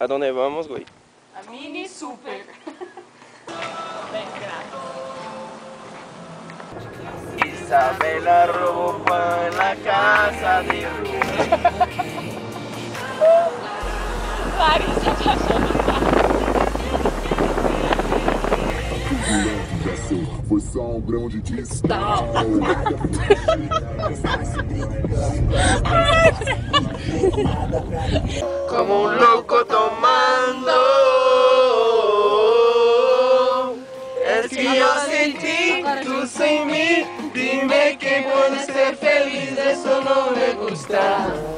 ¿A dónde vamos, güey? A mini super. Isabela robó pan en la casa de Foi só um grão de cristal. Como un loco tomando. Es que yo sin ti, tú sin mí. Dime que puedo ser feliz, eso no me gusta.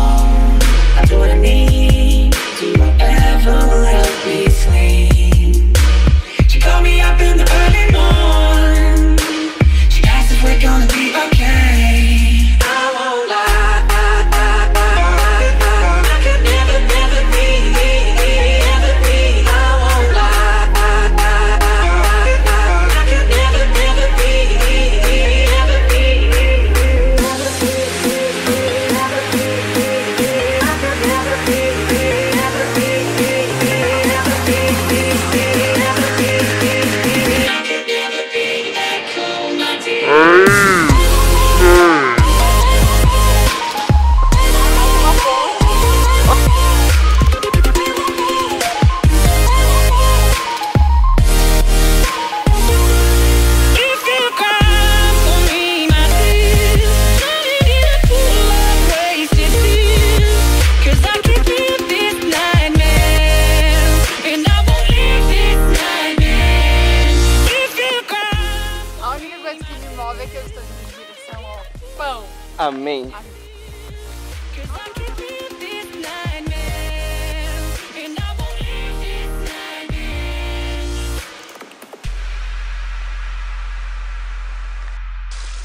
nightmare.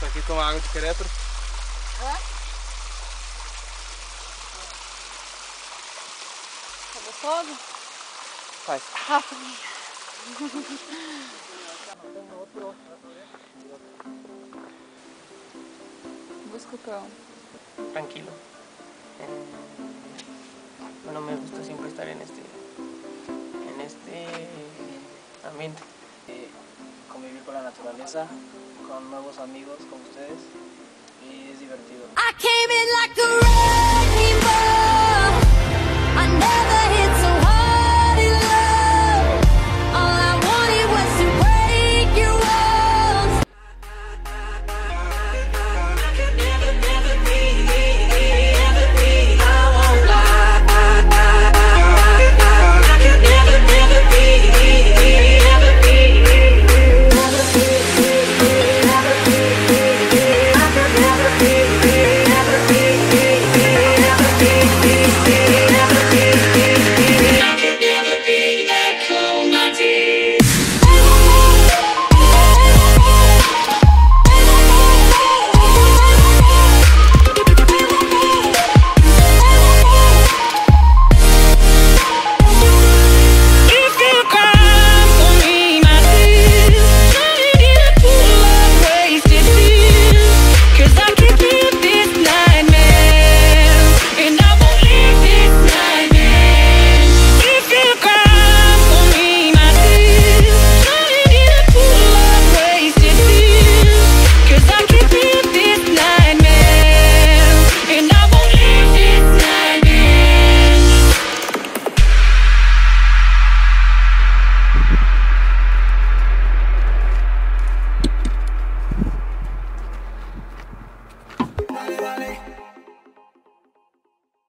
Tô aqui com água de Querétaro. Tá gostoso? Faz. Busca o pão. Tranquilo. Eh, bueno, me gusta siempre estar en este, en este ambiente. eh, convivir con la naturaleza, con nuevos amigos como ustedes y es divertido. I came in